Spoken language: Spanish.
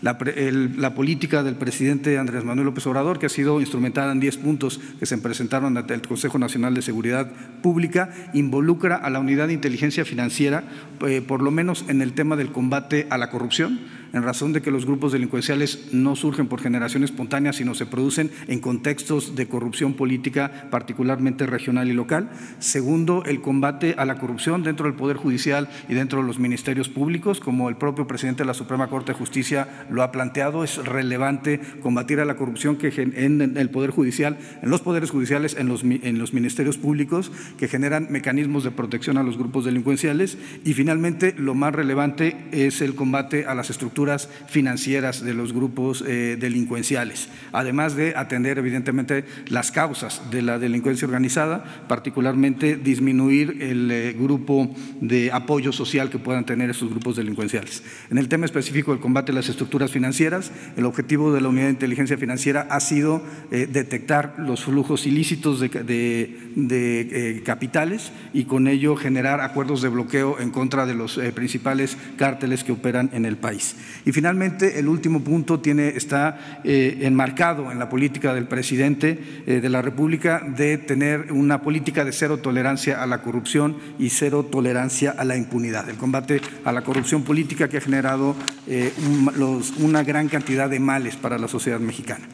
La, la, política del presidente Andrés Manuel López Obrador, que ha sido instrumentada en 10 puntos que se presentaron ante el Consejo Nacional de Seguridad Pública, involucra a la unidad de inteligencia financiera, eh, por lo menos en el tema del combate a la corrupción, en razón de que los grupos delincuenciales no surgen por generación espontánea, sino se producen en contextos de corrupción política, particularmente regional y local. Segundo, el combate a la corrupción dentro del Poder Judicial y dentro de los ministerios públicos, como el propio presidente de la Suprema Corte de Justicia lo ha planteado, es relevante combatir a la corrupción que en el Poder Judicial, en los poderes judiciales, en los, en los ministerios públicos, que generan mecanismos de protección a los grupos delincuenciales. Y finalmente, lo más relevante es el combate a las estructuras financieras de los grupos eh, delincuenciales, además de atender evidentemente las causas de la delincuencia organizada, particularmente disminuir el eh, grupo de apoyo social que puedan tener estos grupos delincuenciales. En el tema específico del combate a las estructuras financieras, el objetivo de la Unidad de Inteligencia Financiera ha sido eh, detectar los flujos ilícitos de capitales y con ello generar acuerdos de bloqueo en contra de los principales cárteles que operan en el país. Y finalmente, el último punto tiene, está eh, enmarcado en la política del presidente eh, de la República de tener una política de cero tolerancia a la corrupción y cero tolerancia a la impunidad. El combate a la corrupción política que ha generado eh, una gran cantidad de males para la sociedad mexicana.